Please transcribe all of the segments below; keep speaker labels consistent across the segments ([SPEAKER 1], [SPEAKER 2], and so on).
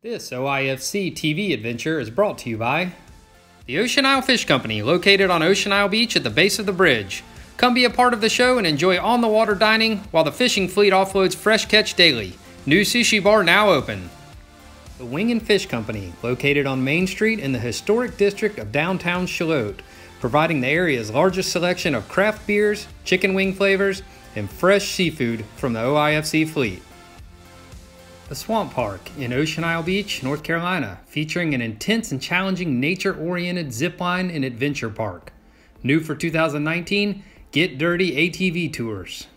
[SPEAKER 1] This OIFC TV adventure is brought to you by the Ocean Isle Fish Company, located on Ocean Isle Beach at the base of the bridge. Come be a part of the show and enjoy on the water dining while the fishing fleet offloads fresh catch daily. New sushi bar now open. The Wing and Fish Company, located on Main Street in the historic district of downtown Shallotte, providing the area's largest selection of craft beers, chicken wing flavors, and fresh seafood from the OIFC fleet. The Swamp Park in Ocean Isle Beach, North Carolina, featuring an intense and challenging nature oriented zipline and adventure park. New for 2019 Get Dirty ATV Tours.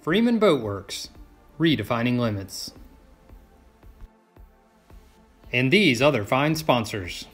[SPEAKER 1] Freeman Boatworks, redefining limits. And these other fine sponsors.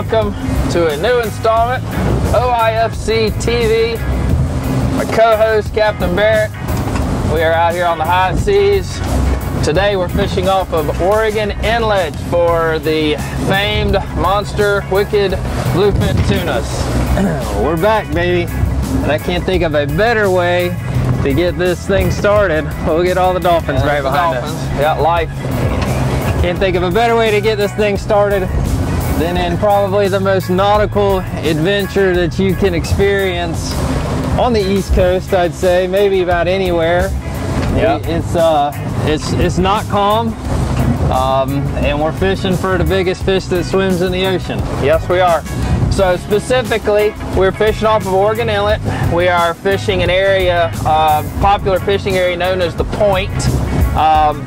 [SPEAKER 2] Welcome to a new installment OIFC TV. My co-host Captain Barrett. We are out here on the high seas. Today we're fishing off of Oregon Inlet for the famed monster wicked bluefin tunas. we're back, baby, and I can't think of a better way to get this thing started. We'll get all the dolphins right behind dolphins. us. Yeah, life. Can't think of a better way to get this thing started than in probably the most nautical adventure that you can experience on the East Coast, I'd say, maybe about anywhere. Yeah. It's uh, it's it's not calm, um, and we're fishing for the biggest fish that swims in the ocean. Yes, we are. So specifically, we're fishing off of Oregon Inlet. We are fishing an area, uh, popular fishing area known as the Point. Um,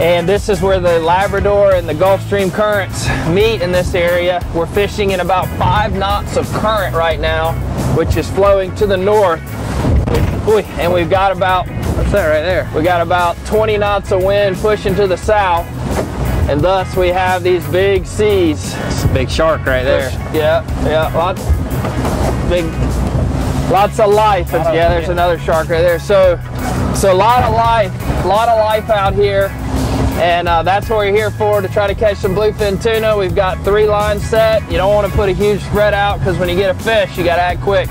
[SPEAKER 2] and this is where the Labrador and the Gulf Stream currents meet in this area. We're fishing in about five knots of current right now, which is flowing to the north. And we've got about, what's that right there? We got about 20 knots of wind pushing to the south. And thus we have these big seas. It's a big shark right there. Yeah, yeah, lots, big, lots of life. Yeah, there's another shark right there. So, so a lot of life, a lot of life out here. And uh, that's what we're here for, to try to catch some bluefin tuna. We've got three lines set. You don't want to put a huge spread out because when you get a fish, you got to act quick.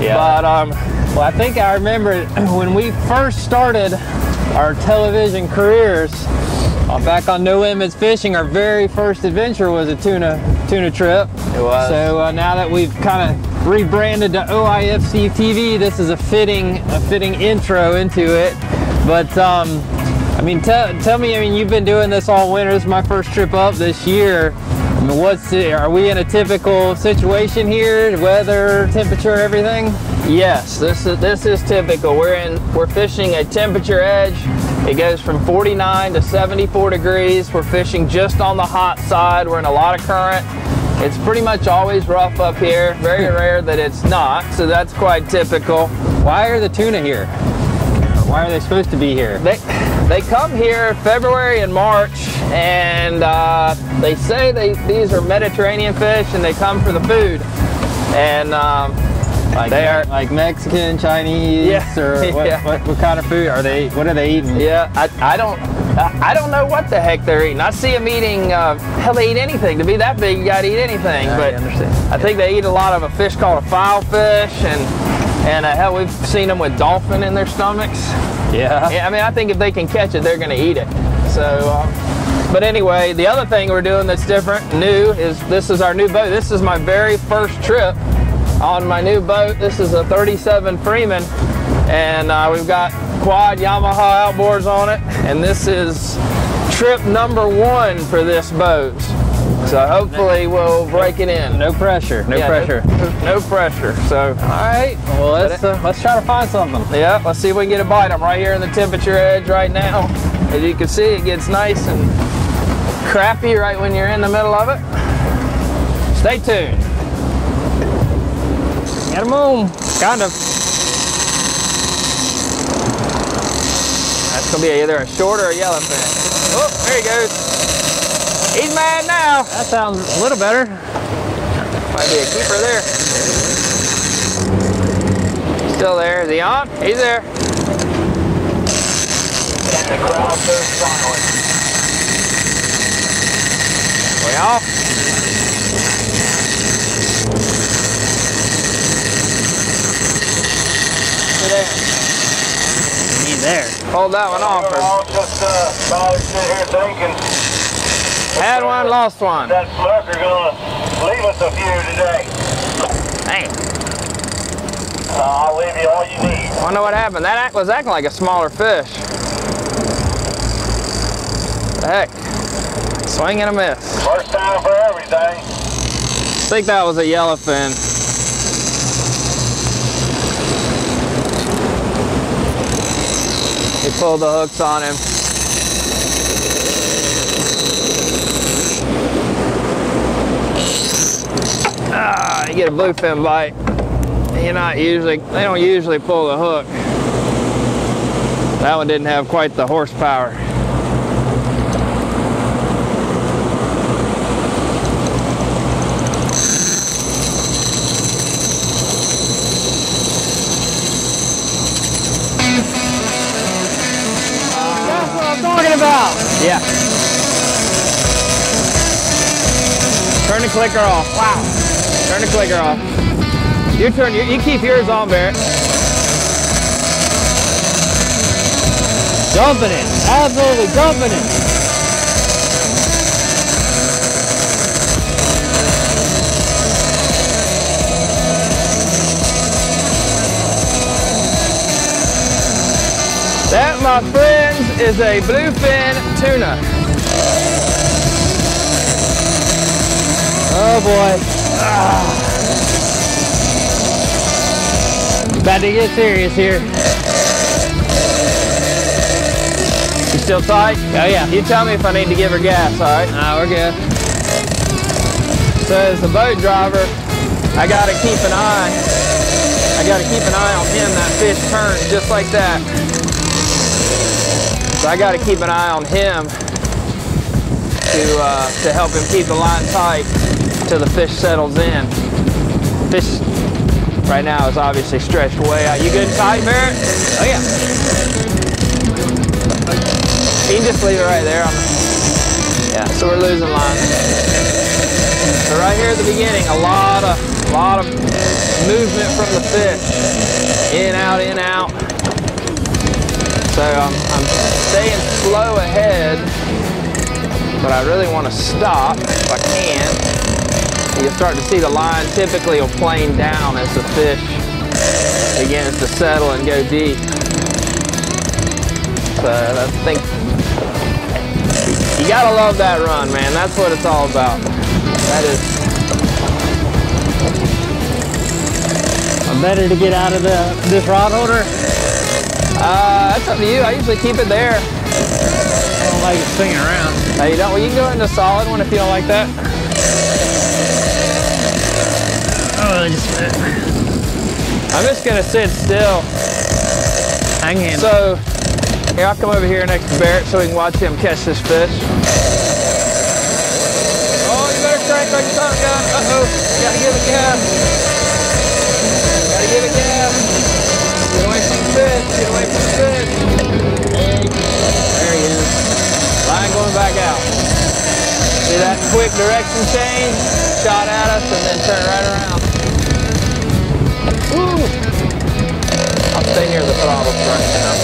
[SPEAKER 2] Yeah. But, um, well, I think I remember when we first started our television careers, uh, back on No Limits Fishing, our very first adventure was a tuna tuna trip. It was. So uh, now that we've kind of rebranded to OIFC TV, this is a fitting a fitting intro into it. But um, I mean, tell, tell me, I mean, you've been doing this all winter. This is my first trip up this year. I mean, what's are we in a typical situation here? Weather, temperature, everything? Yes, this is this is typical. We're in we're fishing a temperature edge. It goes from 49 to 74 degrees. We're fishing just on the hot side. We're in a lot of current. It's pretty much always rough up here. Very hmm. rare that it's not, so that's quite typical. Why are the tuna here? Why are they supposed to be here? They, they come here February and March, and uh, they say they these are Mediterranean fish, and they come for the food. And um, like they are like Mexican, Chinese, yeah, or what, yeah. what, what, kind of food are they? What are they eating? Yeah, I, I don't I don't know what the heck they're eating. I see them eating. Uh, hell, they eat anything. To be that big, you gotta eat anything. Yeah, but I. I think they eat a lot of a fish called a filefish, and and uh, hell, we've seen them with dolphin in their stomachs. Yeah. yeah. I mean, I think if they can catch it, they're going to eat it. So, um, but anyway, the other thing we're doing that's different, new, is this is our new boat. This is my very first trip on my new boat. This is a 37 Freeman, and uh, we've got quad Yamaha outboards on it, and this is trip number one for this boat. So hopefully we'll break it in. No pressure, no yeah, pressure. No, no, pressure, so. All right, well let's, uh, let's try to find something. Yeah, let's see if we can get a bite. I'm right here in the temperature edge right now. As you can see, it gets nice and crappy right when you're in the middle of it. Stay tuned. Get him on, kind of. That's gonna be either a short or a yellowfin. Oh, there he goes. He's mad now. That sounds a little better. Might be a keeper there. Still there. Is he on? He's there. And the crowd goes silent. We off? He's there. Hold that one off. Or... Just uh, sitting here thinking. Had one, lost one. That sucker gonna leave us a few today. Dang. Uh, I'll leave you all you need. Wonder what happened. That act was acting like a smaller fish. Heck. Swing and a miss. First time for everything. I think that was a yellowfin. He pulled the hooks on him. get a bluefin bite, you're not usually, they don't usually pull the hook. That one didn't have quite the horsepower. Yeah. Turn the clicker off. Wow. Turn the clicker off. You turn your, you keep yours on, Barrett.
[SPEAKER 1] Jumping it. Absolutely jumping it.
[SPEAKER 2] That, my friends, is a bluefin tuna.
[SPEAKER 1] Oh boy. Ah. About to get serious here.
[SPEAKER 2] You still tight?
[SPEAKER 1] Oh yeah.
[SPEAKER 2] You tell me if I need to give her gas, all right?
[SPEAKER 1] Ah, we're good.
[SPEAKER 2] So as the boat driver, I gotta keep an eye. I gotta keep an eye on him. That fish turns just like that. So I gotta keep an eye on him to uh, to help him keep the line tight till the fish settles in. Fish right now is obviously stretched way out. You good tight, Barrett?
[SPEAKER 1] Oh yeah.
[SPEAKER 2] You can just leave it right there. Yeah, so we're losing line. So right here at the beginning, a lot of, lot of movement from the fish. In, out, in, out. So I'm, I'm staying slow ahead, but I really want to stop if I can. You'll start to see the line typically will plane down as the fish begins to settle and go deep. So I think you gotta love that run, man. That's what it's all about. That is I
[SPEAKER 1] better to get out of the this rod holder.
[SPEAKER 2] Uh, that's up to you. I usually keep it there.
[SPEAKER 1] I don't like it swinging around.
[SPEAKER 2] Uh, you don't. Well, you can go into solid one if you don't like that.
[SPEAKER 1] Oh, just
[SPEAKER 2] I'm just gonna sit still.
[SPEAKER 1] hang in.
[SPEAKER 2] So here, I'll come over here next to Barrett so we can watch him catch this fish. Oh, you better crank like a tongue gun. Uh-oh, gotta give it gas. Gotta give it gas. Get away from the fish, get away from the fish. There he is. Line going back out. See that quick direction change? Shot at us and then turn right around. Stay near the throttle right now.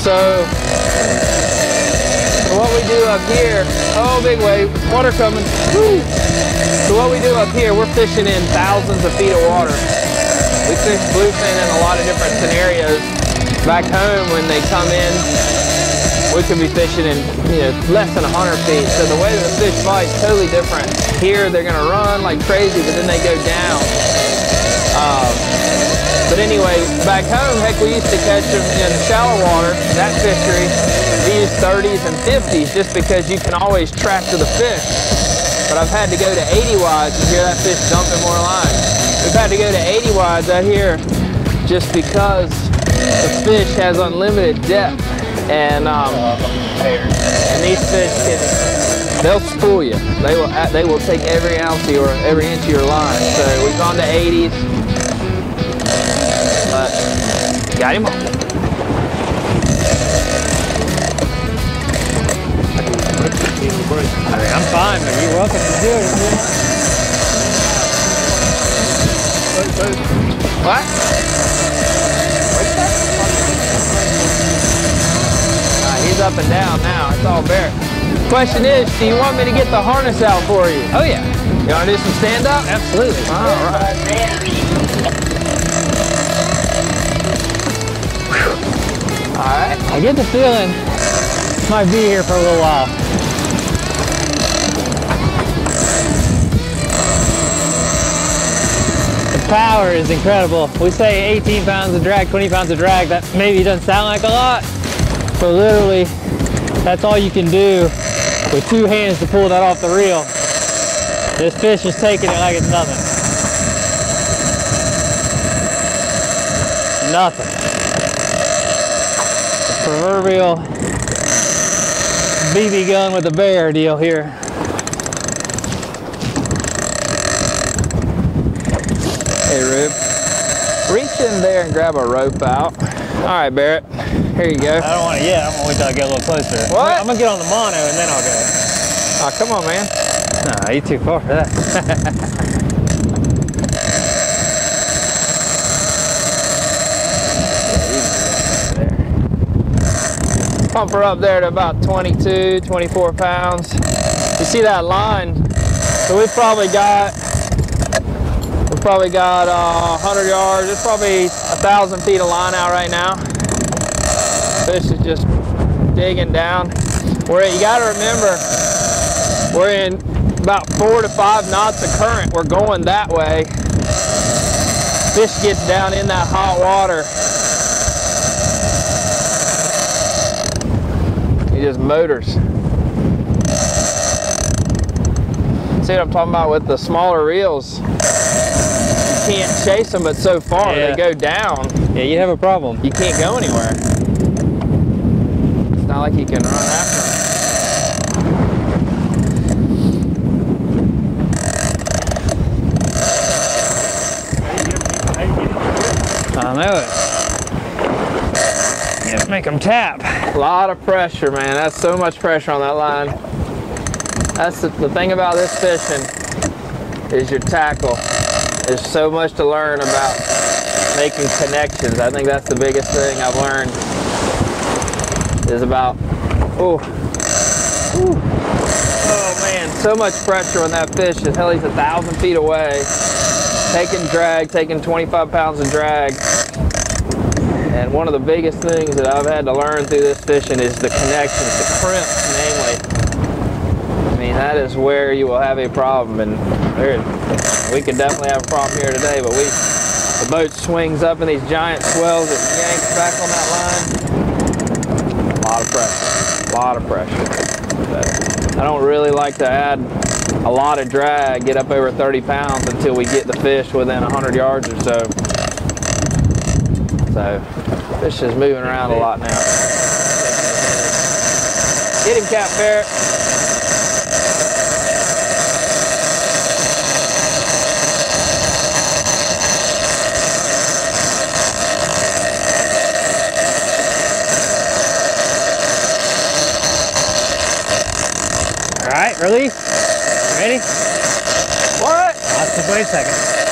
[SPEAKER 2] So, what we do up here, oh big wave, water coming. Woo! So what we do up here, we're fishing in thousands of feet of water. We fish bluefin in a lot of different scenarios. Back home when they come in, we could be fishing in you know less than 100 feet. So the way the fish fight is totally different. Here they're gonna run like crazy, but then they go down. Um, but anyway, back home, heck, we used to catch them in shallow water, that fishery. We use 30s and 50s just because you can always track to the fish. But I've had to go to 80 wides and hear that fish dumping more line. We've had to go to 80 wides out here just because the fish has unlimited depth. And, um, and these fish can, they'll spool you. They will, they will take every ounce your, every inch of your line. So we've gone to 80s. But got him on.
[SPEAKER 1] I mean, I'm fine, but you're welcome to do it. if you want.
[SPEAKER 2] What? Uh, he's up and down now. It's all bare. Question is, do you want me to get the harness out for you?
[SPEAKER 1] Oh yeah,
[SPEAKER 2] You want to do some stand up?
[SPEAKER 1] absolutely.
[SPEAKER 2] All right.
[SPEAKER 1] Get the feeling might be here for a little while. The power is incredible. We say 18 pounds of drag, 20 pounds of drag. That maybe doesn't sound like a lot, but literally, that's all you can do with two hands to pull that off the reel. This fish is taking it like it's nothing. Nothing proverbial BB gun with a bear deal here.
[SPEAKER 2] Hey, Rube. Reach in there and grab a rope out. All right, Barrett. Here you go.
[SPEAKER 1] I don't want to yeah, I'm gonna wait till I get a little closer.
[SPEAKER 2] What?
[SPEAKER 1] I'm gonna get on the mono and then I'll go.
[SPEAKER 2] Oh, come on, man. Nah, you too far for that. Pump her up there to about 22, 24 pounds. You see that line? So we've probably got we've probably got uh, 100 yards. It's probably a thousand feet of line out right now. Fish is just digging down. We're you got to remember we're in about four to five knots of current. We're going that way. Fish gets down in that hot water. He just motors. See what I'm talking about with the smaller reels? You can't chase them, but so far
[SPEAKER 3] Yeah.
[SPEAKER 2] they go down.
[SPEAKER 3] Yeah, you have a problem.
[SPEAKER 2] You can't go anywhere. It's not like you can run after them.
[SPEAKER 3] I know it. You have to make them tap.
[SPEAKER 2] A lot of pressure, man. That's so much pressure on that line. That's the, the thing about this fishing is your tackle. There's so much to learn about making connections. I think that's the biggest thing I've learned is about, oh, oh man, so much pressure on that fish. Hell, he's a thousand feet away, taking drag, taking 25 pounds of drag. And one of the biggest things that I've had to learn through this fishing is the connections, the crimps, namely. I mean, that is where you will have a problem. And there, we could definitely have a problem here today, but we, the boat swings up in these giant swells, it yanks back on that line. A lot of pressure, a lot of pressure. But I don't really like to add a lot of drag, get up over 30 pounds until we get the fish within 100 yards or so. So, fish is moving around a lot now. Get him, Cap Barrett.
[SPEAKER 3] All right, release. Ready?
[SPEAKER 2] What?
[SPEAKER 3] Let's just wait a second.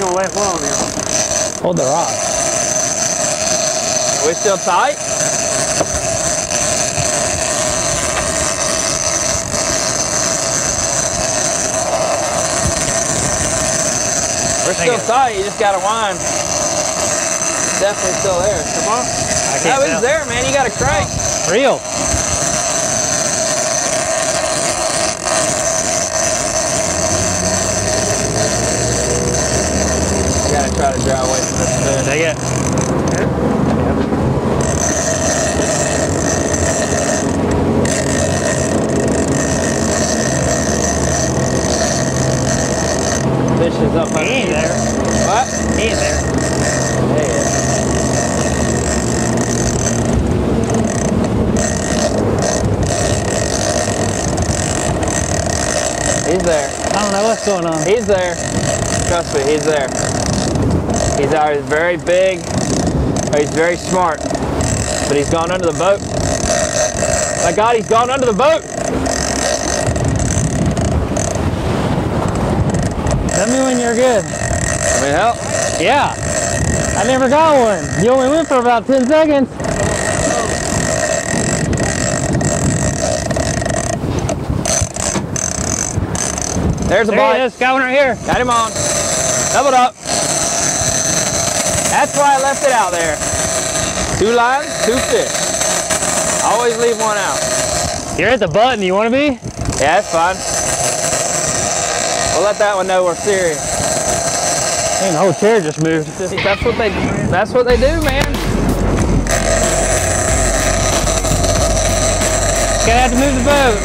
[SPEAKER 4] You gonna let one
[SPEAKER 3] Hold the rod.
[SPEAKER 2] Are we still tight? We're still tight, you just gotta wind. Definitely still there. Come on.
[SPEAKER 3] I can't
[SPEAKER 2] was there, man. You got a crank.
[SPEAKER 3] Real.
[SPEAKER 2] You gotta try to drive away from this.
[SPEAKER 3] Take it.
[SPEAKER 2] Fish is up
[SPEAKER 3] He ain't there.
[SPEAKER 2] What?
[SPEAKER 3] He ain't there.
[SPEAKER 2] There he is. He's there.
[SPEAKER 3] I don't know what's going on.
[SPEAKER 2] He's there. Trust me, he's there. He's out. He's very big. or He's very smart. But he's gone under the boat. My God, he's gone under the boat.
[SPEAKER 3] Tell me when you're good.
[SPEAKER 2] I mean, help.
[SPEAKER 3] Yeah. I never got one. You only went for about 10 seconds.
[SPEAKER 2] There's a
[SPEAKER 3] There
[SPEAKER 2] bite.
[SPEAKER 3] he is. Got one right here.
[SPEAKER 2] Got him on. Doubled up. That's why I left it out there. Two lines, two fish. Always leave one out.
[SPEAKER 3] You're at the button. You want to be?
[SPEAKER 2] Yeah, that's fine. We'll let that one know we're serious.
[SPEAKER 3] Man, the whole chair just moved.
[SPEAKER 2] That's what they. That's what they do, man.
[SPEAKER 3] Gonna have to move the boat.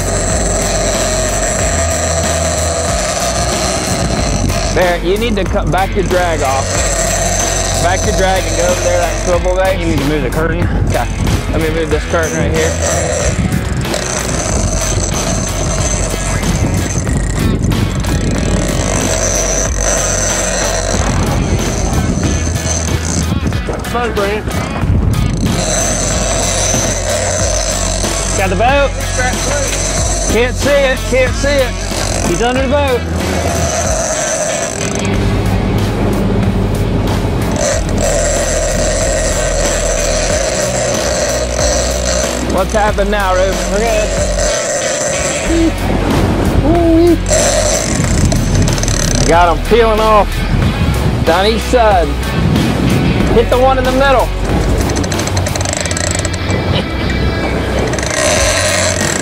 [SPEAKER 2] Barrett, you need to cut back your drag off. Back to drag and go over there that swivel bait.
[SPEAKER 3] You need to move the curtain.
[SPEAKER 2] Okay. Let me move this curtain right here.
[SPEAKER 4] boat, Brant.
[SPEAKER 3] Got the boat.
[SPEAKER 2] Can't see it, can't see it.
[SPEAKER 3] He's under the boat.
[SPEAKER 2] What's happened now, Ruben?
[SPEAKER 3] We're good.
[SPEAKER 2] Got them peeling off down each side. Hit the one in the middle.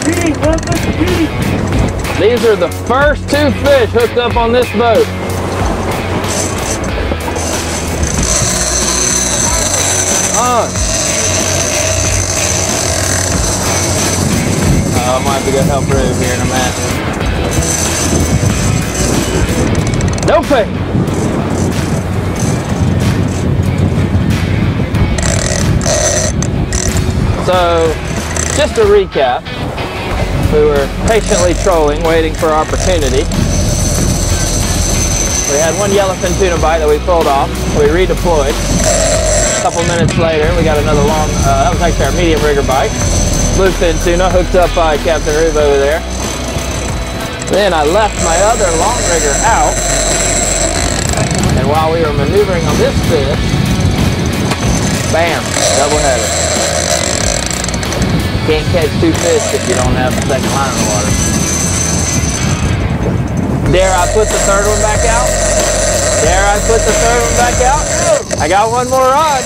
[SPEAKER 4] Gee, Wilson, gee.
[SPEAKER 2] These are the first two fish hooked up on this boat. On. I might have to go help Rube here in a minute. No fish. So, just a recap. We were patiently trolling, waiting for opportunity. We had one yellowfin tuna bite that we pulled off. We redeployed. A couple minutes later, we got another long, uh, that was actually our medium rigger bite. Bluefin tuna hooked up by Captain Rube over there. Then I left my other long rigger out. And while we were maneuvering on this fish, bam, double header. Can't catch two fish if you don't have the second line in the water. Dare I put the third one back out? Dare I put the third one back out? I got one more rod.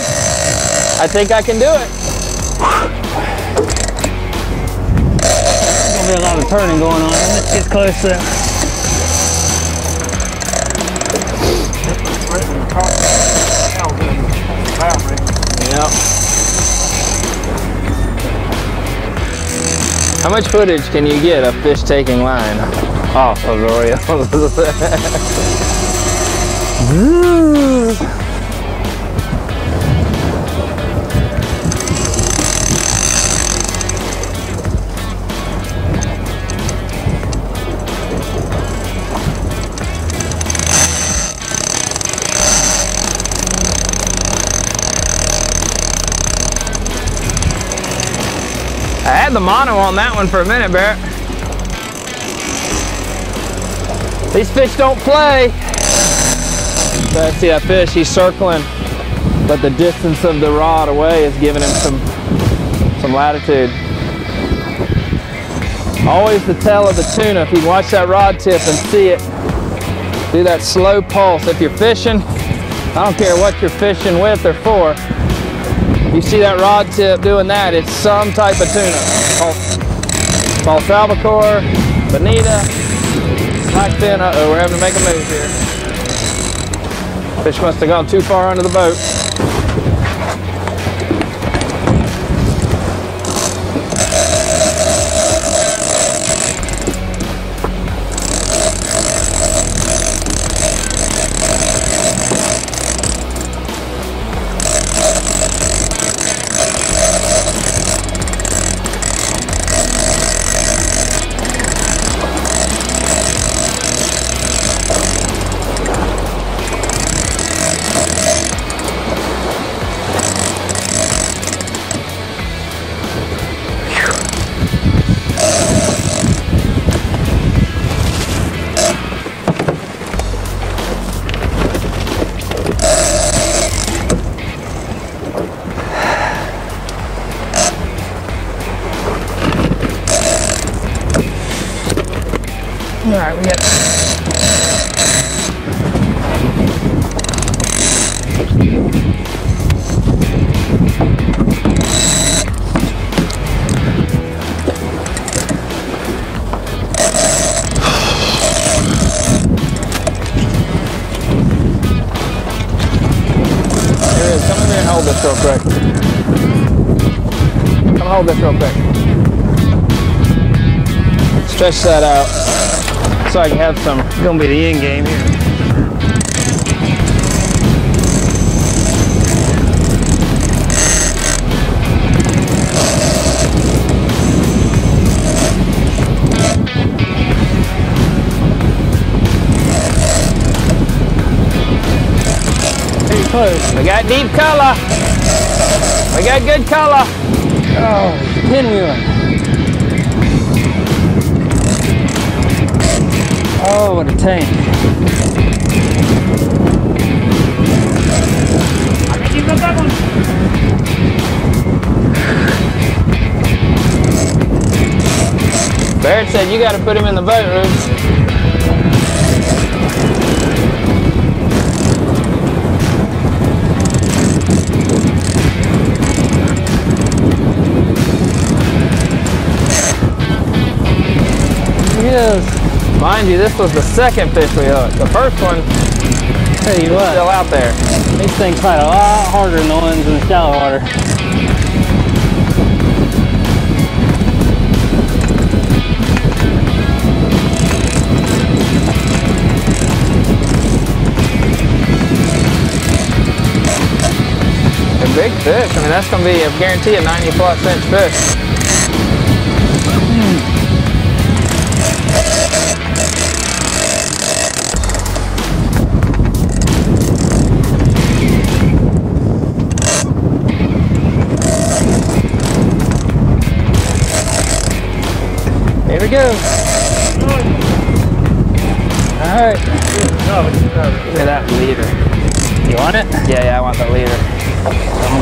[SPEAKER 2] I think I can do it.
[SPEAKER 3] There's a lot of turning going on. Let's get close to
[SPEAKER 2] Yep. How much footage can you get of fish taking line off of Oreo? I the mono on that one for a minute, Barrett. These fish don't play. I see that fish, he's circling, but the distance of the rod away is giving him some, some latitude. Always the tail of the tuna, if you can watch that rod tip and see it, do that slow pulse. If you're fishing, I don't care what you're fishing with or for, you see that rod tip doing that, it's some type of tuna. False albacore, bonita, blackfin. Uh-oh, we're having to make a move here. Fish must have gone too far under the boat. Stretch that out so I can have some.
[SPEAKER 3] It's gonna be the end game here. Pretty close.
[SPEAKER 2] We got deep color. We got good color.
[SPEAKER 1] Oh, pinwheeling. Oh, what a tank.
[SPEAKER 2] Barrett said you got to put him in the boat, Rube. Mind you, this was the second fish we hooked. The first one
[SPEAKER 1] Tell you
[SPEAKER 2] still
[SPEAKER 1] what,
[SPEAKER 2] out there.
[SPEAKER 1] these things fight a lot harder than the ones in the shallow water.
[SPEAKER 2] A big fish. I mean, that's going to be, I guarantee, a 90 plus inch fish.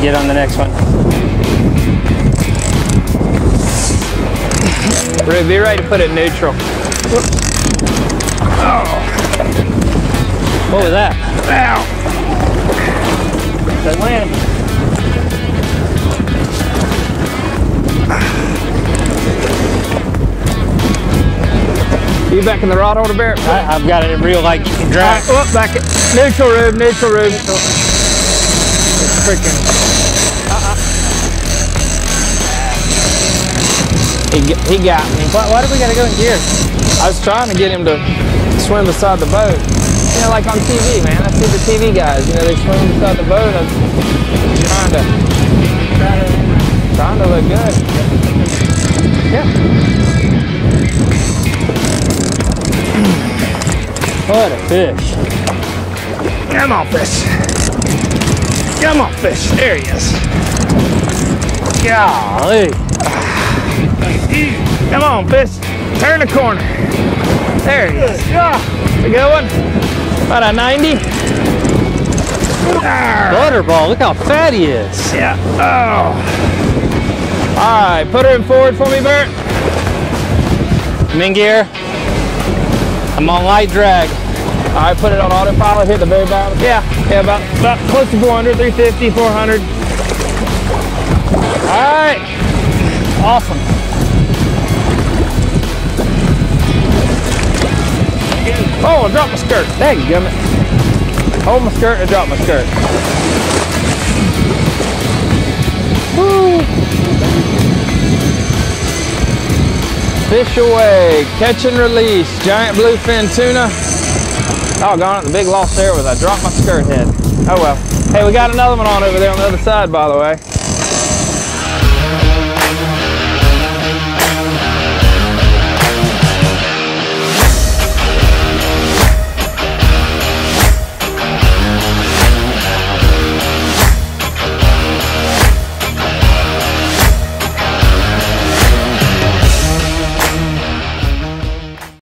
[SPEAKER 1] Get on the next one.
[SPEAKER 2] Rube, be ready to put it neutral.
[SPEAKER 1] What was that? Ow!
[SPEAKER 3] That landing.
[SPEAKER 2] You back in the rod holder, Barrett?
[SPEAKER 1] I, I've got it real like you can drag.
[SPEAKER 2] Oh, back it. Neutral, Rube, neutral, Rube. It's freaking. He, he got me.
[SPEAKER 1] Why, why do we gotta go in gear?
[SPEAKER 2] I was trying to get him to swim beside the boat. You know, like on TV, man. I see the TV guys. You know, they swim beside the boat. I was trying to, trying to look good.
[SPEAKER 1] What a fish.
[SPEAKER 3] Come on, fish. Come on, fish. There he is.
[SPEAKER 1] Golly.
[SPEAKER 3] Come on, fish. Turn the corner.
[SPEAKER 2] There he is.
[SPEAKER 3] Yeah.
[SPEAKER 2] A good one. About a 90.
[SPEAKER 1] Butterball, look how fat he is.
[SPEAKER 3] Yeah. Oh.
[SPEAKER 2] All right, put her in forward for me, Bert.
[SPEAKER 1] I'm in gear. I'm on light drag.
[SPEAKER 2] All right, put it on autopilot. Hit the very bottom. Yeah, yeah, about about close to 400, 350, 400. All right, awesome. Oh, I dropped my skirt. Dang gummit. Hold my skirt and drop my skirt. Woo. Fish away, catch and release, giant bluefin tuna. Doggone it, the big loss there was I dropped my skirt head. Oh well. Hey, we got another one on over there on the other side, by the way.